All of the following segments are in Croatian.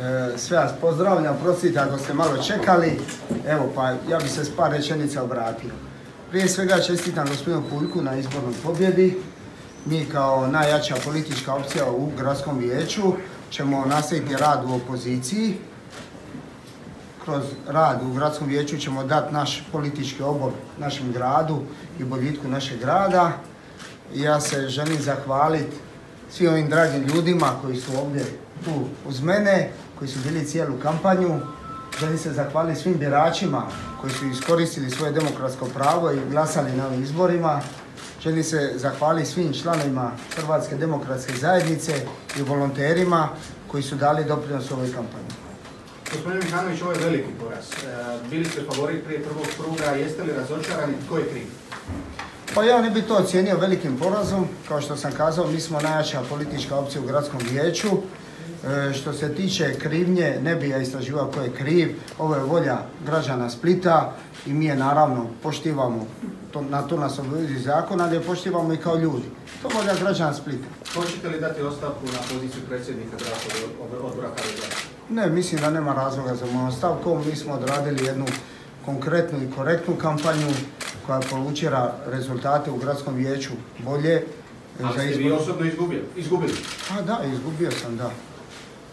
E, Sve vas pozdravljam, prostite ako ste malo čekali. Evo pa ja bi se s par rečenica obratio. Prije svega čestitam gospodinu Puljku na izbornoj pobjedi. Mi kao najjača politička opcija u gradskom vijeću ćemo nastaviti rad u opoziciji. Kroz rad u gradskom vijeću ćemo dati naš politički obor našem gradu i boljitku našeg grada. Ja se želim zahvaliti svim ovim dragim ljudima koji su ovdje tu uz mene, koji su bili cijelu kampanju. Želim se zahvaliti svim biračima koji su iskoristili svoje demokratsko pravo i glasali na ovim izborima. Želim se zahvaliti svim članovima Hrvatske demokratske zajednice i volonterima koji su dali doprinos ovoj kampanji. Gospodin Mihanović, ovo je veliki poraz. E, Bili ste favorit prije prvog kruga, jeste li razočarani, tko je kriv? Pa ja ne bi to ocijenio velikim porazom. Kao što sam kazao, mi smo najjača politička opcija u gradskom vijeću. E, što se tiče krivnje, ne bi ja istraživao ko je kriv. Ovo je volja građana Splita i mi je naravno poštivamo, to, na to nas obvezi zakon, ali je poštivamo i kao ljudi. To je volja građana Splita. Hoćete li dati ostavku na poziciju predsjednika gradskog od- odbora? Ne, mislim da nema razloga za moju ostavku. Mi smo odradili jednu konkretnu i korektnu kampanju koja polučira rezultate u gradskom vijeću bolje. e, Ali ste vi osobno izgubili? izgubili. A da, izgubio sam, da.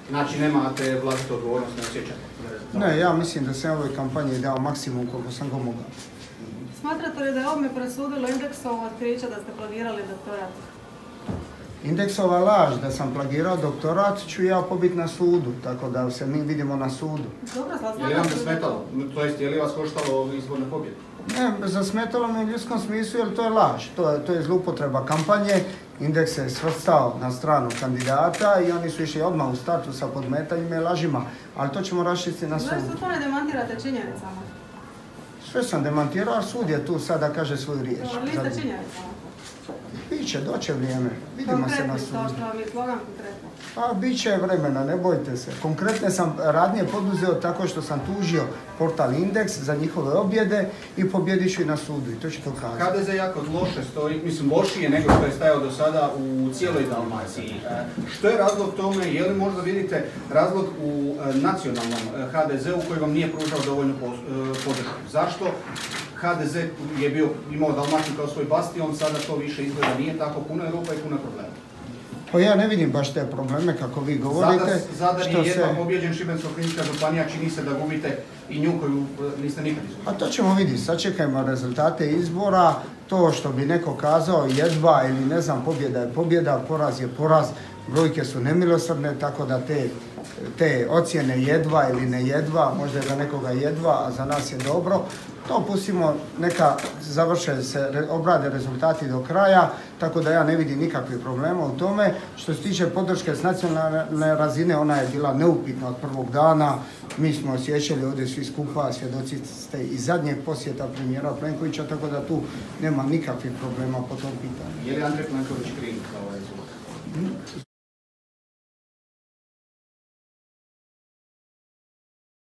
Znači nemate vlastitu odgovornost, ne osjećate? Ne, ja mislim da sam u ovoj kampanji dao maksimum koliko sam ga mogao. Smatrate li da je ovome presudilo indeksovo otkriće da ste plagirali doktorat? Indeksova laž da sam plagirao doktorat ću ja pobiti na sudu, tako da se mi vidimo na sudu. Dobro, sad Je li vam to smetalo? To jest, je li vas koštalo izborne pobjede? Ne, zasmetalo me u ljudskom smislu jer to je laž, to je, to je zloupotreba kampanje. Indeks se svrstao na stranu kandidata i oni su išli odmah u startu sa podmetanjima i lažima, ali to ćemo raščistiti na Zašto sudu. to ne demantirate činjenicama? Sve sam demantirao, a sud je tu sada kaže svoju riječ. Ali Zadnji. činjenicama. Biće, doće vrijeme, vidimo se na Konkretni, sudu. kao što vam je slogan konkretno. Pa bit će vremena, ne bojte se. Konkretne sam radnje poduzeo tako što sam tužio portal Indeks za njihove objede i pobjedit ću i na sudu i to ću to kazati. HDZ jako loše stoji, mislim lošije nego što je stajao do sada u cijeloj Dalmaciji. E, Što je razlog tome? Je li možda vidite razlog u e, nacionalnom e, HDZ-u koji vam nije pružao e, podršku? Zašto HDZ je bio, imao Dalmaciju kao svoj bastion, sada to više izgleda nije tako, puno je rupa i puno problema. Pa ja ne vidim baš te probleme kako vi govorite. Zadar, Zadar što je jedva se- pobjeđen Šibensko-kninska županija, čini se da gubite i nju koju e, niste nikad izgubili. A to ćemo vidjeti, sačekajmo rezultate izbora, to što bi neko kazao jedva ili ne znam, pobjeda je pobjeda, poraz je poraz, brojke su nemilosrdne, tako da te, te ocjene jedva ili ne jedva, možda je za nekoga jedva, a za nas je dobro, to pustimo, neka završe se, obrade rezultati do kraja, tako da ja ne vidim nikakvih problema u tome. Što se tiče podrške s nacionalne razine, ona je bila neupitna od prvog dana. Mi smo osjećali ovdje svi skupa, svjedoci ste i zadnjeg posjeta premijera Plenkovića, tako da tu nema nikakvih problema po tom pitanju. Je li Andrej Plenković kriv ovaj?